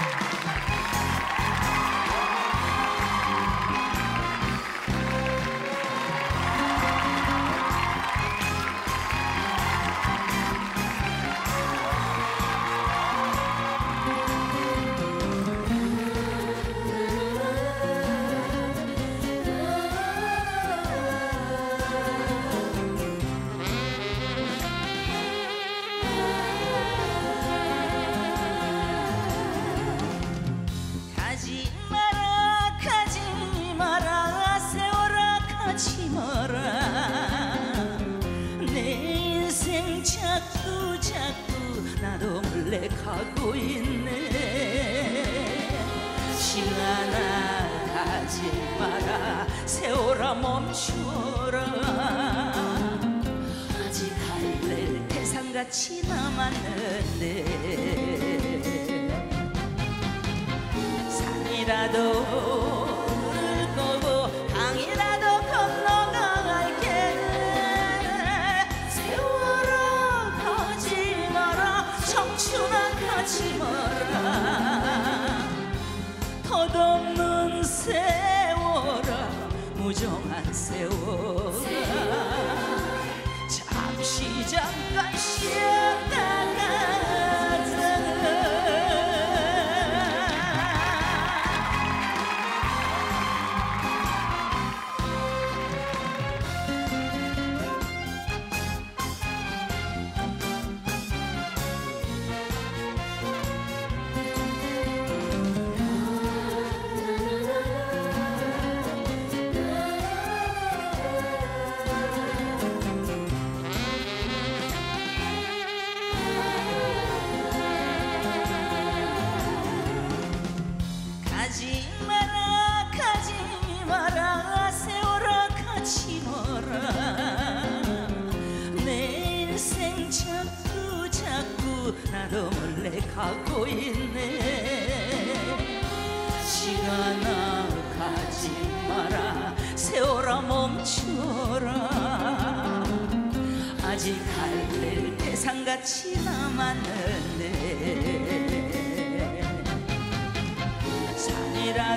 가지 나도 몰래 가고 있네. 시간아 가지 마라 세월아 멈춰라. 아직 갈래 태산같이 남았는데. 산이라도 마라. 덧없는 세월아 무정한 세월아 가지 마라 가지 마라 세월아 가지 마라. 내 인생 자꾸 자꾸 나도 몰래 가고 있네. 시간아 가지 마라 세월아 멈춰라. 아직 갈래 태산같이 남았는데